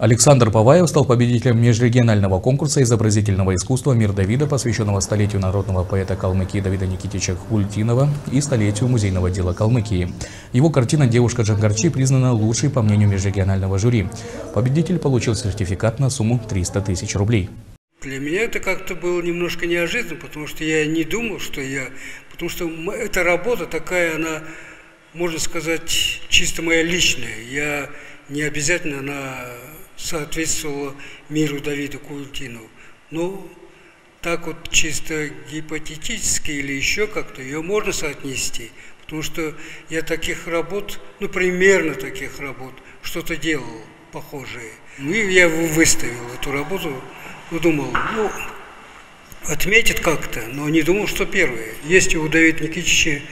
Александр Паваев стал победителем межрегионального конкурса изобразительного искусства «Мир Давида», посвященного столетию народного поэта Калмыкии Давида Никитича Хультинова и столетию музейного дела Калмыкии. Его картина «Девушка Джангарчи» признана лучшей по мнению межрегионального жюри. Победитель получил сертификат на сумму 300 тысяч рублей. Для меня это как-то было немножко неожиданно, потому что я не думал, что я... Потому что эта работа такая, она, можно сказать, чисто моя личная. Я не обязательно на соответствовала миру Давида Култину. Ну, так вот чисто гипотетически или еще как-то ее можно соотнести, потому что я таких работ, ну, примерно таких работ, что-то делал похожие. Ну, и я выставил эту работу, ну, думал, ну, отметит как-то, но не думал, что первое. Есть у Давида Никитича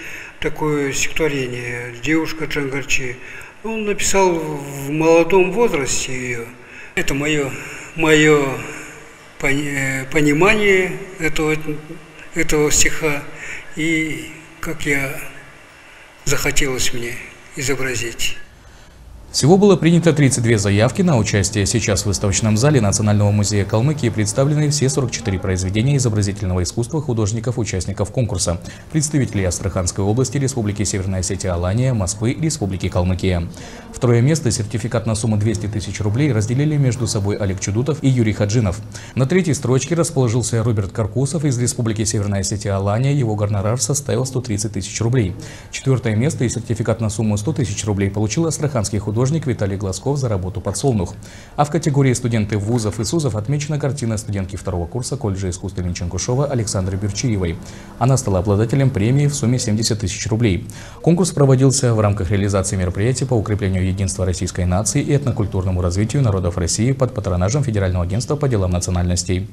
такое стихотворение «Девушка Джангарчи». Он написал в молодом возрасте ее. Это мое, мое понимание этого, этого стиха и как я захотелось мне изобразить. Всего было принято 32 заявки на участие. Сейчас в выставочном зале Национального музея Калмыкии представлены все 44 произведения изобразительного искусства художников-участников конкурса, представителей Астраханской области, Республики Северная Осетия Алания, Москвы и Республики Калмыкия. Второе место, сертификат на сумму 200 тысяч рублей, разделили между собой Олег Чудутов и Юрий Хаджинов. На третьей строчке расположился Роберт Каркусов из Республики Северная Осетия Алания, его гонорар составил 130 тысяч рублей. Четвертое место и сертификат на сумму 100 тысяч рублей получил астраханский художник художник Виталий Глазков за работу «Подсолнух». А в категории студенты вузов и СУЗов отмечена картина студентки второго курса колледжа искусства имени Александры Берчиевой. Она стала обладателем премии в сумме 70 тысяч рублей. Конкурс проводился в рамках реализации мероприятий по укреплению единства российской нации и этнокультурному развитию народов России под патронажем Федерального агентства по делам национальностей.